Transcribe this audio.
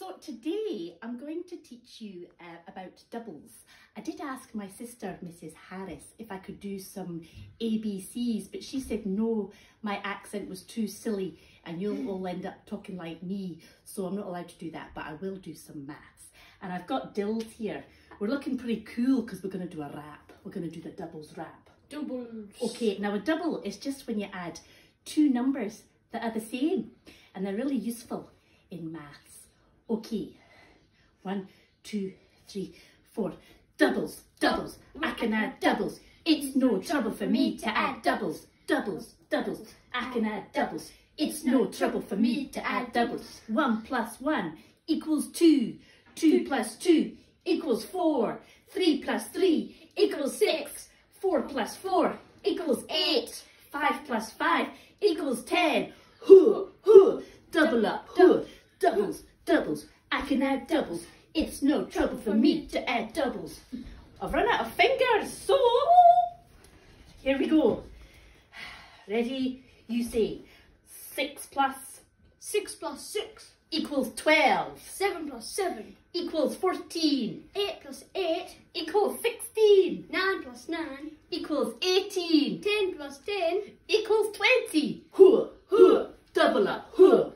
So today I'm going to teach you uh, about doubles. I did ask my sister, Mrs. Harris, if I could do some ABCs, but she said no, my accent was too silly and you'll all end up talking like me, so I'm not allowed to do that, but I will do some maths. And I've got Dyls here. We're looking pretty cool because we're going to do a rap. We're going to do the doubles rap. Doubles. Okay, now a double is just when you add two numbers that are the same and they're really useful in maths. Okay, one, two, three, four. Doubles, doubles, I can add doubles. It's no trouble for me to add doubles, doubles, doubles. I can add doubles. It's no trouble for me to add doubles. One plus one equals two. Two plus two equals four. Three plus three equals six. Four plus four equals eight. Five plus five equals ten. Huh, huh, double up, huh, doubles, doubles. I can add doubles. It's no trouble for me to add doubles. I've run out of fingers, so here we go. Ready? You say six plus Six plus six. equals 12 Seven plus seven. equals 14 Eight plus eight. equals 16 Nine plus nine. equals 18 Ten plus ten. equals 20. Huh, huh, double up, huh,